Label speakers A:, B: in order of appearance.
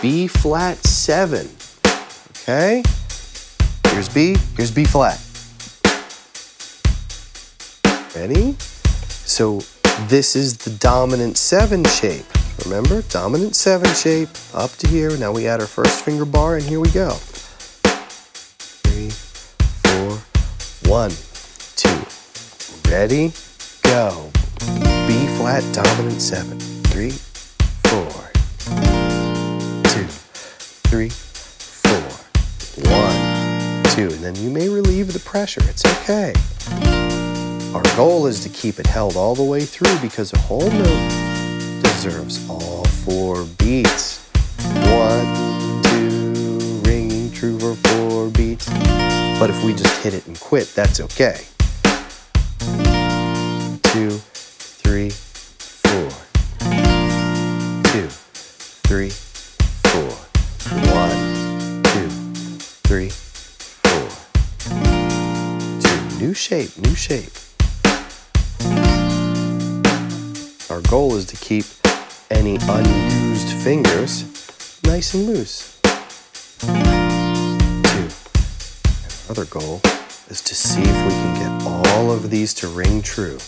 A: B flat seven. Okay? Here's B, here's B flat. Ready? So this is the dominant seven shape. Remember, dominant seven shape up to here. Now we add our first finger bar and here we go. Three, four, one, two. Ready, go. B flat dominant seven. Three, three, four, one, two. And then you may relieve the pressure. It's okay. Our goal is to keep it held all the way through because a whole note deserves all four beats. One, two, ringing true for four beats. But if we just hit it and quit, that's okay. Two, three, four. Two, three, four. One, two, three, four. Two. New shape, new shape. Our goal is to keep any unused fingers nice and loose. Two. Our other goal is to see if we can get all of these to ring true.